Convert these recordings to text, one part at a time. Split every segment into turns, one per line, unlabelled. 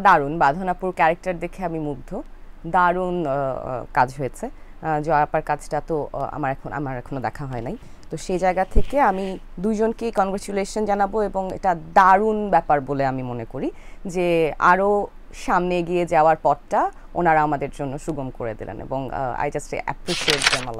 দারুণ। বাঁধনাপুর ক্যারেক্টার দেখে আমি মুগ্ধ। দারুণ কাজ হয়েছে। আহ, জয়া আপার কাজটা তো আমার এখন আমার এখনও দেখা হয় নাই। তো সেই জায়গা থেকে আমি দুইজনকেই কনগ্রেচুলেশন জানাব এবং এটা দারুণ ব্যাপার বলে আমি মনে করি যে আরও সামনে এগিয়ে যাওয়ার পথটা ওনারা আমাদের জন্য সুগম করে দিলেন এবং I just appreciate them uh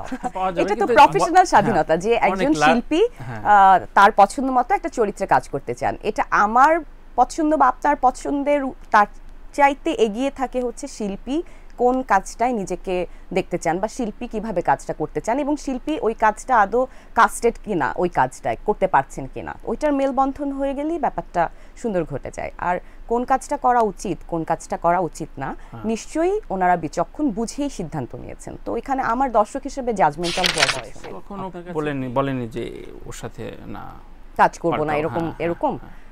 এটা তো প্রফেশনাল
হ্যাঁ,
স্বাধীনতা যে একজন শিল্পী
হ্যাঁ।
আহ, তার পছন্দ মতো একটা চরিত্রে কাজ করতে চান। এটা আমার পছন্দ বা আপনার পছন্দের তার চাইতে এগিয়ে থাকে হচ্ছে শিল্পী কোন কাজটায় নিজেকে দেখতে চান বা শিল্পী কীভাবে কাজটা করতে চান এবং শিল্পী ওই কাজটা আদৌ কাস্টেড কিনা ওই কাজটায় করতে পারছেন কিনা? ওইটার মেলবন্ধন হয়ে গেলেই ব্যাপারটা সুন্দর ঘটে যায়। আর কোন কাজটা করা উচিত কোন কাজটা করা উচিত না নিশ্চয়ই ওনারা বিচক্ষণ বুঝেই সিদ্ধান্ত নিয়েছেন। তো এখানে আমার দর্শক হিসেবে জাজমেন্টাল
বলেনি বলেনি যে ওর সাথে না
কাজ করব না এরকম
হ্যাঁ, হ্যাঁ,
এরকম?
হ্যাঁ।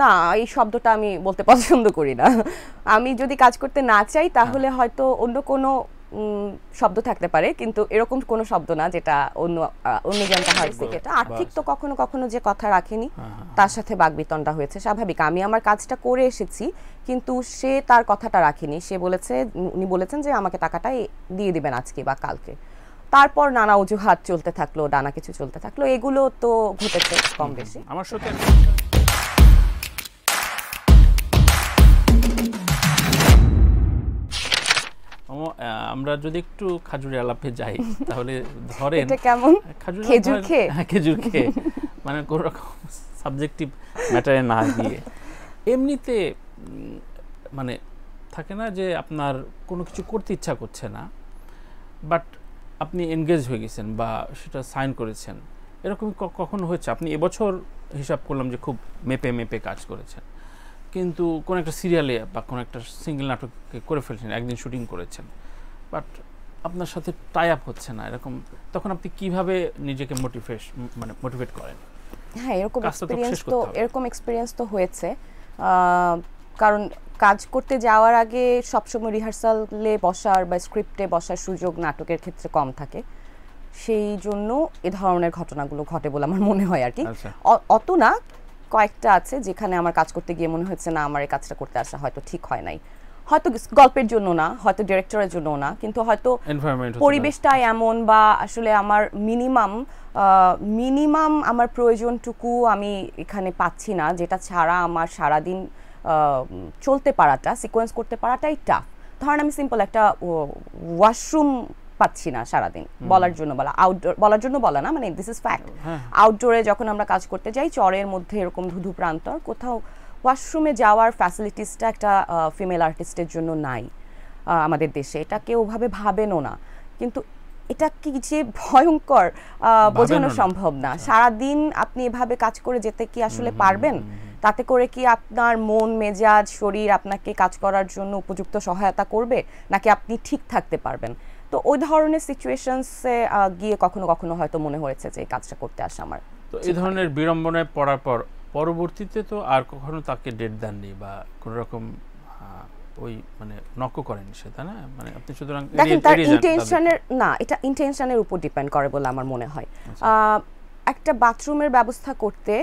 না এই শব্দটা আমি বলতে পছন্দ করি না। আমি যদি কাজ করতে না চাই তাহলে হয়তো অন্য কোনো শব্দ থাকতে পারে কিন্তু এরকম কোনো শব্দ না যেটা অন্য অন্য জনটা হয়েছে এটা আর্থিক তো কখনো কখনো যে কথা রাখেনি তার সাথে বাগবিতণ্ডা হয়েছে স্বাভাবিক। আমি আমার কাজটা করে এসেছি কিন্তু সে তার কথাটা রাখেনি। সে বলেছে উনি বলেছেন যে আমাকে টাকাটা দিয়ে দিবেন আজকে বা কালকে। তারপর নানা অজুহাত চলতে থাকল নানা কিছু চলতে থাকল। এগুলো তো ঘটেছে কম বেশি।
আমার সাথে আমরা যদি একটু খাজুরি আলাপে যাই তাহলে ধরেন
এটা কেমন?
খেজুর
খেয়ে?
হ্যাঁ খেজুর খেয়ে। মানে কোন রকম সাবজেক্টিভ ম্যাটারে না গিয়ে এমনিতে মানে থাকে না যে আপনার কোনো কিছু করতে ইচ্ছা করছে না বাট আপনি এনগেজ হয়ে গেছেন বা সেটা সাইন করেছেন। এরকম কখন হয়েছে? আপনি এবছর হিসাব করলাম যে খুব মেপে মেপে কাজ করেছেন। কিন্তু কোন একটা সিরিয়ালে বা কোন একটা সিঙ্গেল নাটকে করে ফেলছেন একদিন শুটিং করেছেন। বাট আপনার সাথে টাই আপ হচ্ছে না এরকম তখন আপনি কীভাবে নিজেকে মোটিভেশ মানে মোটিভেট করেন?
হ্যাঁ এরকম এক্সপিরিয়েন্স তো এরকম এক্সপিরিয়েন্স তো হয়েছে। কারণ কাজ করতে যাওয়ার আগে সবসময় রিহার্সালে বসার বা স্ক্রিপ্টে বসার সুযোগ নাটকের ক্ষেত্রে কম থাকে। সেই জন্য এ ধরনের ঘটনাগুলো ঘটে বলে আমার মনে হয় আর কি।
আচ্ছা।
অত না কয়েকটা আছে যেখানে আমার কাজ করতে গিয়ে মনে হয়েছে না আমার এই কাজটা করতে আসা হয়তো ঠিক হয় নাই। হয়তো গল্পের জন্য না হয়তো ডিরেক্টরের জন্য না কিন্তু হয়তো পরিবেশটা এমন বা আসলে আমার মিনিমাম মিনিমাম আমার প্রয়োজনটুকু আমি এখানে পাচ্ছি না যেটা ছাড়া আমার সারাদিন চলতে পারাটা সিকোয়েন্স করতে পারাটাই টাফ ধরেন আমি সিম্পল একটা ওয়াশরুম পাচ্ছি না সারাদিন বলার জন্য বলা আউটডোর বলার জন্য বলা না মানে দিস ইজ ফ্যাক্ট। আউটডোরে যখন আমরা কাজ করতে যাই চরের মধ্যে এরকম ধুধু প্রান্তর কোথাও ওয়াশরুমে যাওয়ার ফ্যাসিলিটিসটা একটা ফিমেল আর্টিস্টের জন্য নাই আমাদের দেশে। এটা কেউ ওভাবে ভাবেনও না। কিন্তু এটা কি যে ভয়ঙ্কর বোঝানো। সম্ভব না। সারাদিন আপনি এভাবে কাজ করে যেতে কি আসলে পারবেন? তাতে করে কি আপনার মন মেজাজ শরীর আপনাকে কাজ করার জন্য উপযুক্ত সহায়তা করবে? নাকি আপনি ঠিক থাকতে পারবেন? তো ওই ধরনের সিচুয়েশনসে গিয়ে কখনো কখনো হয়তো মনে হয়েছে যে এই কাজটা করতে আসা আমার।
তো এই ধরনের বিড়ম্বনায় পড়ার পর পরবর্তীতে তো আর কখনো তাকে ডেট দেননি বা কোনো রকম ওই মানে নক করেন সে তাই না? মানে আপনি সুতরাং
দেখেন তার। ইন্টেনশনের না এটা ইন্টেনশনের উপর ডিপেন্ড করে বলে আমার মনে হয়। আহ, একটা বাথরুমের ব্যবস্থা করতে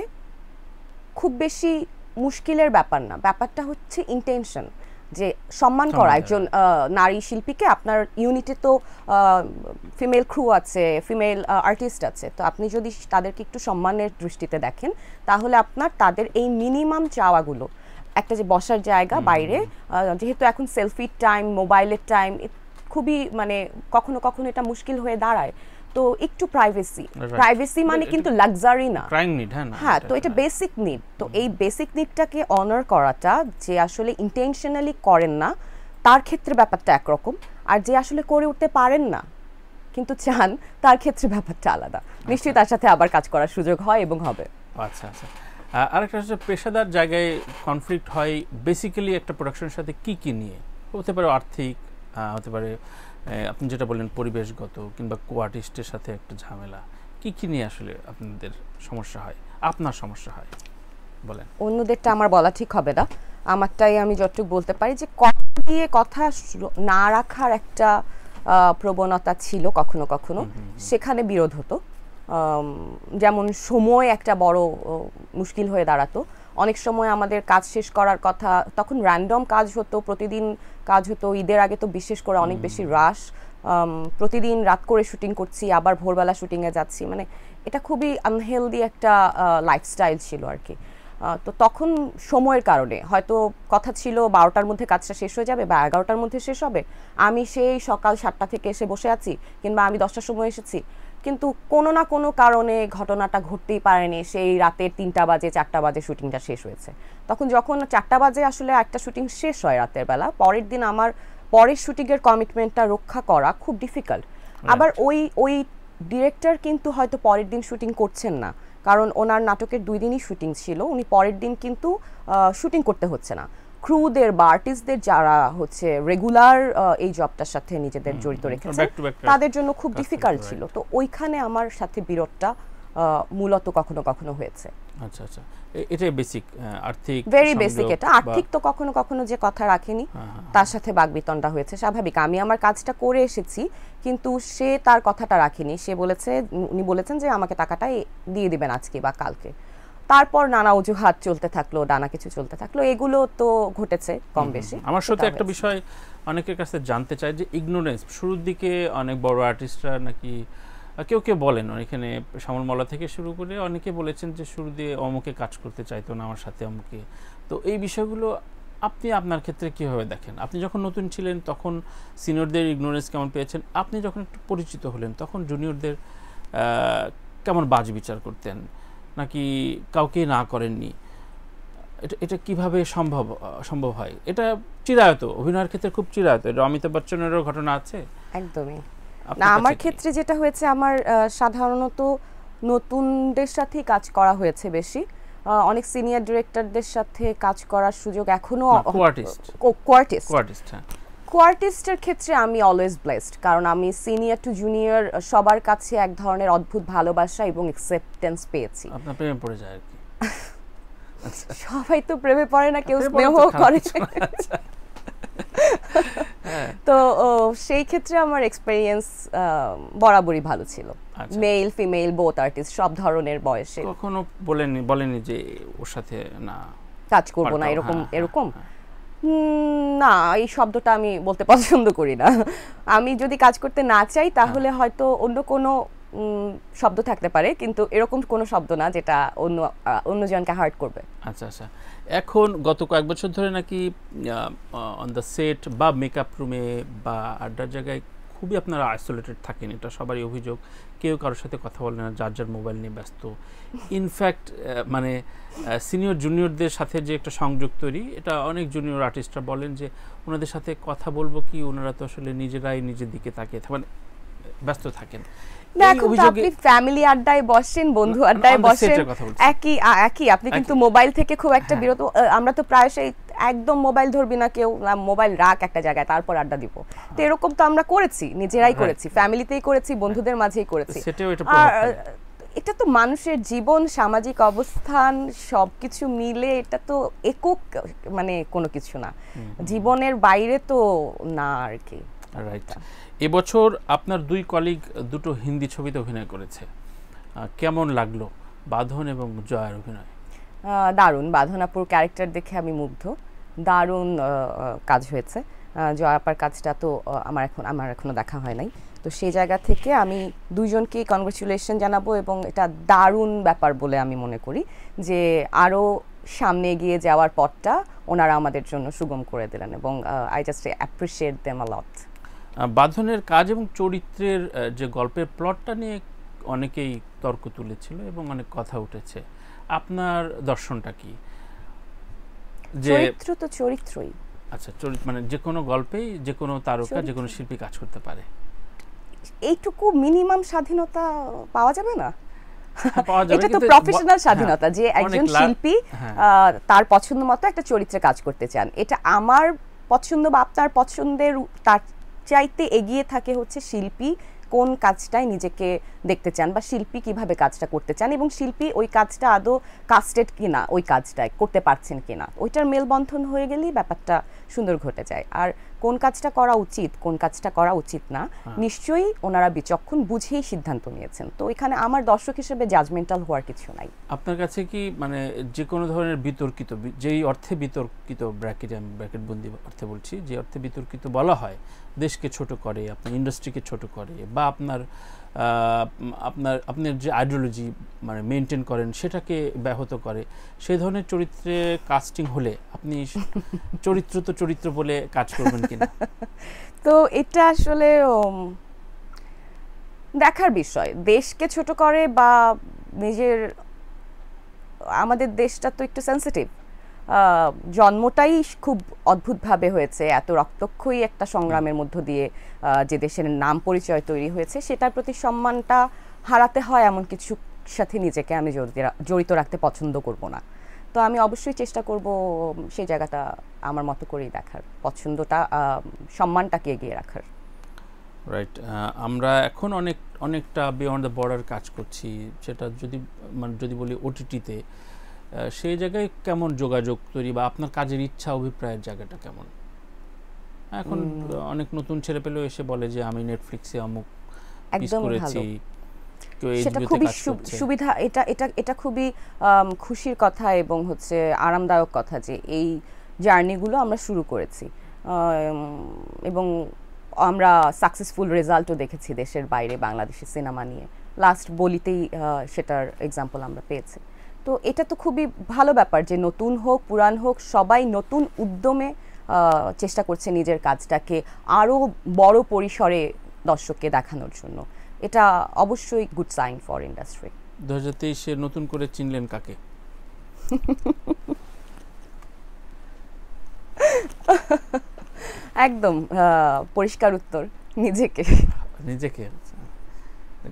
খুব বেশি মুশকিলের ব্যাপার না। ব্যাপারটা হচ্ছে ইন্টেনশন যে সম্মান করা একজন নারী শিল্পীকে আপনার ইউনিটে তো ফিমেল ক্রু আছে ফিমেল আর্টিস্ট আছে। তো আপনি যদি তাদেরকে একটু সম্মানের দৃষ্টিতে দেখেন তাহলে আপনার তাদের এই মিনিমাম চাওয়াগুলো একটা যে বসার জায়গা বাইরে যেহেতু এখন সেলফির টাইম মোবাইলের টাইম খুবই মানে কখনো কখনো এটা মুশকিল হয়ে দাঁড়ায়। তো একটু প্রাইভেসি প্রাইভেসি মানে কিন্তু লাক্সারি না।
ক্রাইম নিড হ্যাঁ
হ্যাঁ তো এটা বেসিক নিড তো এই বেসিক নিডটাকে অনার করাটা যে আসলে ইন্টেনশনালি করেন না তার ক্ষেত্রে ব্যাপারটা একরকম। আর যে আসলে করে উঠতে পারেন না কিন্তু চান তার ক্ষেত্রে ব্যাপারটা আলাদা। নিশ্চয়ই তার সাথে আবার কাজ করার সুযোগ হয় এবং হবে।
আচ্ছা আচ্ছা। আরেকটা হচ্ছে পেশাদার জায়গায় কনফ্লিক্ট হয়। বেসিক্যালি একটা প্রোডাকশনের সাথে কি কি নিয়ে? হতে পারে আর্থিক হতে পারে আপনি যেটা বললেন পরিবেশগত কিংবা কো আর্টিস্টের সাথে একটা ঝামেলা কি কি নিয়ে আসলে আপনাদের সমস্যা হয়? আপনার সমস্যা হয়? বলেন।
অন্যদেরটা আমার বলা ঠিক হবে না। আমারটাই আমি যতটুকু বলতে পারি যে কথা দিয়ে কথা না রাখার একটা প্রবণতা ছিল কখনো কখনো। সেখানে বিরোধ হতো। যেমন সময় একটা বড় মুশকিল হয়ে দাঁড়াতো। অনেক সময় আমাদের কাজ শেষ করার কথা তখন র্যান্ডম কাজ হতো প্রতিদিন কাজ হতো ঈদের আগে তো বিশেষ করে অনেক বেশি রাশ প্রতিদিন রাত করে শুটিং করছি আবার ভোরবেলা শুটিংয়ে যাচ্ছি মানে এটা খুবই আনহেলদি একটা লাইফস্টাইল ছিল আর কি। তো তখন সময়ের কারণে হয়তো কথা ছিল বারোটার মধ্যে কাজটা শেষ হয়ে যাবে বা এগারোটার মধ্যে শেষ হবে আমি সেই সকাল সাতটা থেকে এসে বসে আছি কিংবা আমি দশটার সময় এসেছি কিন্তু কোনো না কোনো কারণে ঘটনাটা ঘটতেই পারেনি। সেই রাতের তিনটা বাজে চারটা বাজে শুটিংটা শেষ হয়েছে। তখন যখন চারটা বাজে আসলে একটা শুটিং শেষ হয় রাতের বেলা পরের দিন আমার পরের শুটিংয়ের কমিটমেন্টটা রক্ষা করা খুব ডিফিকাল্ট আবার ওই ওই ডিরেক্টর কিন্তু হয়তো পরের দিন শুটিং করছেন না। কারণ ওনার নাটকের দুই দিনই শুটিং ছিল উনি পরের দিন কিন্তু শুটিং করতে হচ্ছে না। ক্রুদের বা আর্টিস্টদের যারা হচ্ছে রেগুলার এই জবটার সাথে নিজেদের জড়িত রেখেছে তাদের জন্য খুব ডিফিকাল্ট ছিল। তো ওইখানে আমার সাথে বিরোধটা মূলত কখনো কখনো হয়েছে।
আচ্ছা আচ্ছা। এ- এটাই বেসিক আর্থিক
ভেরি বেসিক এটা। আর্থিক তো কখনো কখনো যে কথা রাখেনি
হ্যাঁ, হ্যাঁ,
তার সাথে বাগবিতণ্ডা হয়েছে স্বাভাবিক। আমি আমার কাজটা করে এসেছি কিন্তু সে তার কথাটা রাখেনি। সে বলেছে উনি বলেছেন যে আমাকে টাকাটা দিয়ে দিবেন আজকে বা কালকে। তারপর নানা অজুহাত চলতে থাকল নানা কিছু চলতে থাকল। এগুলো তো ঘটেছে কম বেশি।
আমার সাথে একটা বিষয় অনেকের কাছে জানতে চাই যে ইগনোরেন্স শুরুর দিকে অনেক বড় আর্টিস্টরা নাকি কেউ কেউ বলেন এখানে শ্যামল মলা থেকে শুরু করে অনেকে বলেছেন যে শুরু দিয়ে অমুকে কাজ করতে চাইতো না আমার সাথে অমুকে। তো এই বিষয়গুলো আপনি আপনার ক্ষেত্রে কীভাবে দেখেন? আপনি যখন নতুন ছিলেন তখন সিনিয়রদের ইগনোরেন্স কেমন পেয়েছেন? আপনি যখন একটু পরিচিত হলেন তখন জুনিয়রদের কেমন বাজ বিচার করতেন? নাকি কাউকে না করেননি? এটা এটা কীভাবে সম্ভব সম্ভব হয়? এটা চিরায়ত অভিনয়ের ক্ষেত্রে খুব চিরায়ত। এটা অমিতাভ বচ্চনেরও ঘটনা আছে।
একদমই। না আমার ক্ষেত্রে যেটা হয়েছে আমার সাধারণত নতুনদের সাথেই কাজ করা হয়েছে বেশি। অনেক সিনিয়র ডিরেক্টরদের সাথে কাজ করার সুযোগ
এখনও co-artist।
কোয়ার্টিস্ট
কোয়ার্টিস্ট হ্যাঁ।
কোয়ার্টিস্টের ক্ষেত্রে আমি অলওয়েজ ব্লেসড কারণ আমি সিনিয়র টু জুনিয়র সবার কাছে এক ধরনের অদ্ভুত ভালোবাসা এবং অ্যাকসেপ্টেন্স পেয়েছি।
আপনার প্রেমে পড়ে যায় আর কি।
সবাই তো প্রেমে পড়ে না কেউ স্নেহ করে।
আচ্ছা। হ্যাঁ,
তো সেই ক্ষেত্রে আমার এক্সপেরিয়েন্স বরাবরই ভালো ছিল।
আচ্ছা।
মেল ফিমেল বোথ আর্টিস্ট সব ধরনের বয়সে।
কখনো বলেনি বলেনি যে ওর সাথে না
কাজ করব না এরকম
হ্যাঁ, হ্যাঁ,
এরকম? না এই শব্দটা আমি বলতে পছন্দ করি না। আমি যদি কাজ করতে না চাই তাহলে
হ্যাঁ।
হয়তো অন্য কোনো শব্দ থাকতে পারে কিন্তু এরকম কোনো শব্দ না যেটা অন্য অন্যজনকে হার্ট করবে।
আচ্ছা আচ্ছা। এখন গত কয়েক বছর ধরে নাকি অন দ্য সেট বা মেকআপ রুমে বা আড্ডার জায়গায় খুবই আপনারা আইসোলেটেড থাকেন এটা সবারই অভিযোগ। কেউ কারোর সাথে কথা বলে না যার যার মোবাইল নিয়ে ব্যস্ত। ইনফ্যাক্ট মানে সিনিয়র জুনিয়রদের সাথে যে একটা সংযোগ তৈরি এটা অনেক জুনিয়র আর্টিস্টরা বলেন যে ওনাদের সাথে কথা বলব কি? ওনারা তো আসলে নিজেরাই নিজের দিকে তাকিয়ে মানে ব্যস্ত থাকেন।
আপনি ফ্যামিলি আড্ডায় বসেন বন্ধু আড্ডায় বসেন। একই একই। আপনি কিন্তু মোবাইল থেকে খুব একটা বিরত আহ, আমরা তো প্রায়শই একদম মোবাইল ধরবি না কেউ না, মোবাইল রাখ একটা জায়গায় তারপর আড্ডা দিব। তো এরকম তো আমরা করেছি নিজেরাই করেছি ফ্যামিলিতেই করেছি বন্ধুদের মাঝেই করেছি।
এটা
আর। এটা তো মানুষের জীবন সামাজিক অবস্থান সবকিছু মিলে এটা তো একক মানে কোনো কিছু না। জীবনের বাইরে তো না আর কি।
রাইট এবছর আপনার দুই কলিগ দুটো হিন্দি ছবিতে অভিনয় করেছে। কেমন লাগল? বাঁধন এবং জয়ার অভিনয়।
দারুণ। বাঁধনাপুর ক্যারেক্টার দেখে আমি মুগ্ধ। দারুণ কাজ হয়েছে। জয়াপার কাজটা তো আমার এখন, আমার এখনও দেখা হয় নাই। তো সেই জায়গা থেকে আমি দুজনকে কনগ্রেচুলেশন জানাব এবং এটা দারুণ ব্যাপার বলে আমি মনে করি যে আরও সামনে এগিয়ে যাওয়ার পথটা ওনারা আমাদের জন্য সুগম করে দিলেন এবং I just appreciate them a lot
বাঁধনের কাজ এবং চরিত্রের যে গল্পের প্লটটা নিয়ে অনেকেই তর্ক তুলেছিল এবং অনেক কথা উঠেছে। আপনার দর্শনটা কি? যে
চরিত্র তো চরিত্রই।
আচ্ছা চরিত্র মানে যে কোনো গল্পেই যে কোনো তারকা যে কোনো শিল্পী কাজ করতে পারে।
এইটুকু মিনিমাম স্বাধীনতা পাওয়া যাবে না?
হ্যাঁ,
এটা তো প্রফেশনাল স্বাধীনতা যে
হ্যাঁ,
একজন শিল্পী
হ্যাঁ।
তার পছন্দ মতো একটা চরিত্রে কাজ করতে চান। এটা আমার পছন্দ বা আপনার পছন্দের তার চাইতে এগিয়ে থাকে হচ্ছে শিল্পী কোন কাজটায় নিজেকে দেখতে চান বা শিল্পী কীভাবে কাজটা করতে চান এবং শিল্পী ওই কাজটা আদৌ কাস্টেড কিনা ওই কাজটায় করতে পারছেন কিনা ওইটার মেলবন্ধন হয়ে গেলেই ব্যাপারটা সুন্দর ঘটে যায়। আর কোন কাজটা করা উচিত কোন কাজটা করা উচিত না
হ্যাঁ।
নিশ্চয়ই ওনারা বিচক্ষণ বুঝেই সিদ্ধান্ত নিয়েছেন। তো এখানে আমার দর্শক হিসেবে জাজমেন্টাল হওয়ার কিছু নাই।
আপনার কাছে কি মানে যে কোনো ধরনের বিতর্কিত যেই অর্থে বিতর্কিত ব্র্যাকেট আমি ব্র্যাকেট বন্দি অর্থে বলছি যে অর্থে বিতর্কিত বলা হয় দেশকে ছোট করে আপনার ইন্ডাস্ট্রিকে ছোট করে বা আপনার আপনার আপনার যে আইডিওলজি মানে মেনটেন করেন সেটাকে ব্যাহত করে সেই ধরনের চরিত্রে কাস্টিং হলে আপনি চরিত্র তো চরিত্র বলে কাজ করবেন কিনা?
তো এটা আসলে দেখার বিষয়। দেশকে ছোট করে বা নিজের আমাদের দেশটা তো একটু সেন্সিটিভ জন্মটাই খুব অদ্ভুতভাবে হয়েছে। এত রক্তক্ষয়ী একটা সংগ্রামের মধ্য দিয়ে যে দেশের নাম পরিচয় তৈরি হয়েছে, সেটার প্রতি সম্মানটা হারাতে হয় এমন কিছু সাথে নিজেকে আমি জড়িত রাখতে পছন্দ করব না। তো আমি অবশ্যই চেষ্টা করব সেই জায়গাটা আমার মতো করেই দেখার। পছন্দটা সম্মানটাকে এগিয়ে রাখার।
রাইট আমরা এখন অনেক, অনেকটা বিয়ন্ড দ্য বর্ডার কাজ করছি। সেটা যদি মানে যদি বলি ওটিটিতে সেই জায়গায় কেমন যোগাযোগ তৈরি বা আপনার কাজের ইচ্ছা অভিপ্রায়ের জায়গাটা কেমন? এখন অনেক নতুন ছেলে পেলেও এসে বলে যে আমি নেটফ্লিক্সে অমুক
একদম
করেছি।
সেটা খুবই সুবিধা এটা এটা এটা খুবই খুশির কথা এবং হচ্ছে আরামদায়ক কথা যে এই জার্নিগুলো আমরা শুরু করেছি। এবং আমরা সাকসেসফুল রেজাল্টও দেখেছি দেশের বাইরে বাংলাদেশের সিনেমা নিয়ে। লাস্ট বলিতেই সেটার এক্সাম্পল আমরা পেয়েছি। তো এটা তো খুবই ভালো ব্যাপার যে নতুন হোক পুরান হোক সবাই নতুন উদ্যমে চেষ্টা করছে নিজের কাজটাকে আরও বড় পরিসরে দর্শককে দেখানোর জন্য। এটা অবশ্যই গুড সাইন ফর ইন্ডাস্ট্রি
দু হাজার তেইশে নতুন করে চিনলেন কাকে?
একদম পরিষ্কার উত্তর নিজেকে।
নিজেকে।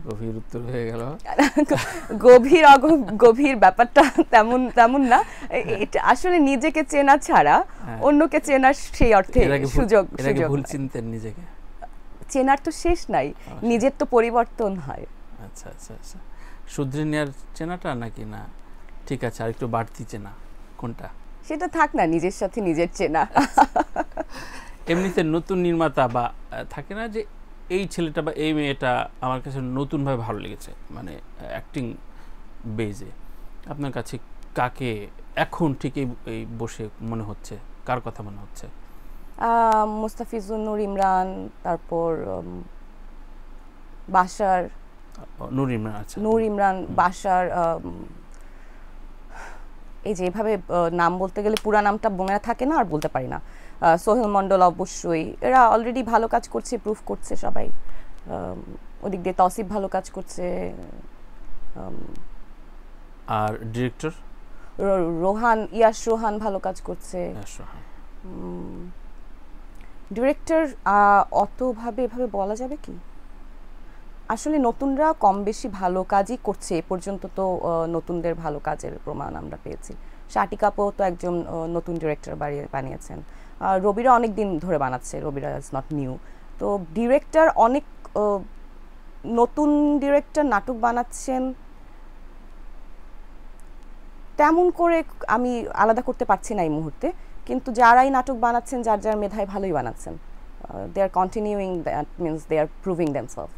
গভীর উত্তর হয়ে গেল।
গভীর গভীর ব্যাপারটা তেমন তেমন না। এটা আসলে নিজেকে চেনা ছাড়া
হ্যাঁ।
অন্যকে চেনার সেই অর্থে সুযোগ সুযোগ
ভুল চিনতেন নিজেকে।
চেনার তো শেষ নাই।
আচ্ছা।
নিজের তো পরিবর্তন হয়।
আচ্ছা আচ্ছা আচ্ছা। শুধরে নেওয়ার চেনাটা নাকি না? ঠিক আছে আর একটু বাড়তি চেনা। কোনটা?
সেটা থাক না নিজের সাথে নিজের চেনা।
এমনিতে নতুন নির্মাতা বা থাকে না যে এই ছেলেটা বা এই মেয়েটা আমার কাছে নতুনভাবে ভালো লেগেছে মানে অ্যাক্টিং বেজে আপনার কাছে কাকে এখন ঠিক এই বসে মনে হচ্ছে? কার কথা মনে হচ্ছে?
মুস্তাফিজুর নূর ইমরান তারপর বাসার
নূর ইমরান আচ্ছা।
নূর ইমরান বাসার এই যে এভাবে নাম বলতে গেলে পুরা নামটা মনে থাকে না আর বলতে পারি না। সোহেল মন্ডল অবশ্যই। এরা অলরেডি ভালো কাজ করছে প্রুফ করছে সবাই। ওদিক দিয়ে তসিফ ভালো কাজ করছে
আর ডিরেক্টর
রোহান ইয়াস রোহান ভালো কাজ করছে। ডিরেক্টর অতভাবে এভাবে বলা যাবে কি? আসলে নতুনরা কম বেশি ভালো কাজই করছে। এ পর্যন্ত তো নতুনদের ভালো কাজের প্রমাণ আমরা পেয়েছি। শাটিকাপও তো একজন নতুন ডিরেক্টর বানিয়ে বানিয়েছেন। রবিরা অনেক দিন ধরে বানাচ্ছে, রবিরা is not new to director অনেক নতুন ডিরেক্টর নাটক বানাচ্ছেন। তেমন করে আমি আলাদা করতে পারছি না এই মুহূর্তে, কিন্তু যারাই নাটক বানাচ্ছেন, যার যার মেধায় ভালোই বানাচ্ছেন। They are continuing that means they are proving themselves